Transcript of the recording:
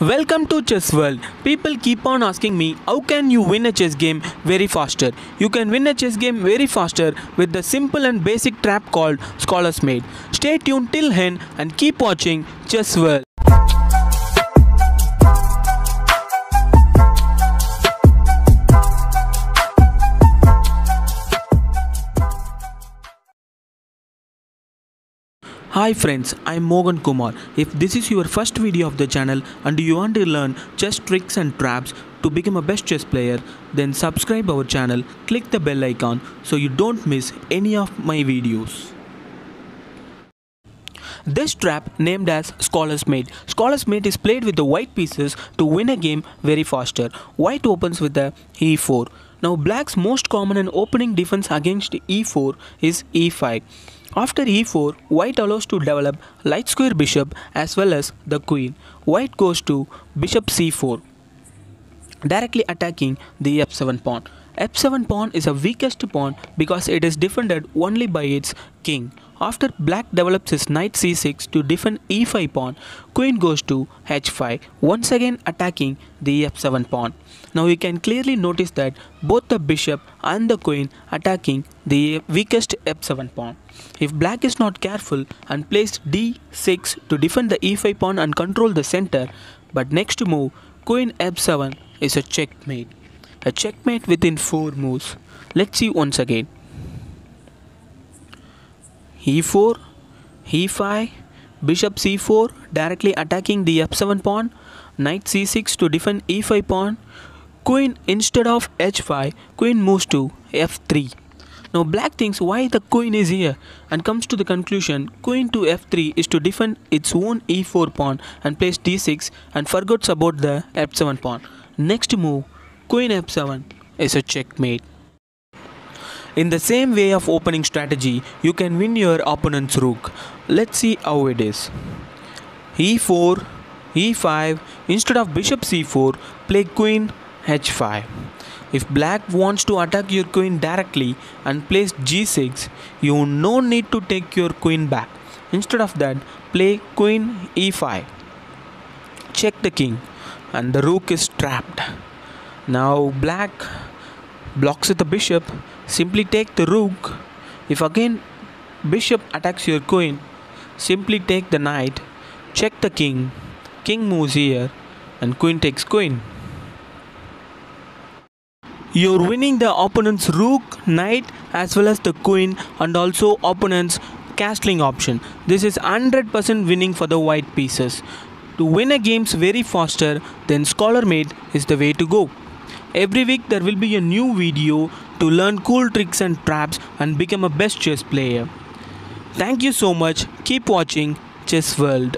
Welcome to Chess World. People keep on asking me how can you win a chess game very faster? You can win a chess game very faster with the simple and basic trap called Scholar's Mate. Stay tuned till hen and keep watching Chess World. Hi friends, I am Mohan Kumar. If this is your first video of the channel and you want to learn chess tricks and traps to become a best chess player, then subscribe our channel, click the bell icon so you don't miss any of my videos. This trap named as Scholar's Mate. Scholar's Mate is played with the white pieces to win a game very faster. White opens with the e4. Now black's most common and opening defense against e4 is e5. After e4, white allows to develop light square bishop as well as the queen. White goes to bishop c4 directly attacking the f7 pawn. f7 pawn is a weakest pawn because it is defended only by its king. After black develops his knight c6 to defend e5 pawn, queen goes to h5, once again attacking the f7 pawn. Now you can clearly notice that both the bishop and the queen attacking the weakest f7 pawn. If black is not careful and plays d6 to defend the e5 pawn and control the center, but next move queen f7 is a checkmate. A checkmate within 4 moves. Let's see once again e4 e5 bishop c4 directly attacking the f7 pawn knight c6 to defend e5 pawn queen instead of h5 queen moves to f3 now black thinks why the queen is here and comes to the conclusion queen to f3 is to defend its own e4 pawn and plays d6 and forgets about the f7 pawn. Next move queen f7 is a checkmate in the same way of opening strategy, you can win your opponent's rook. Let's see how it is. e4, e5, instead of bishop c4, play queen h5. If black wants to attack your queen directly and plays g6, you no need to take your queen back. Instead of that, play queen e5. Check the king and the rook is trapped. Now black blocks with the bishop simply take the rook. If again bishop attacks your queen simply take the knight check the king. King moves here and queen takes queen. You're winning the opponent's rook knight as well as the queen and also opponent's castling option. This is 100% winning for the white pieces. To win a games very faster then scholar mate is the way to go. Every week there will be a new video to learn cool tricks and traps and become a best chess player. Thank you so much. Keep watching Chess World.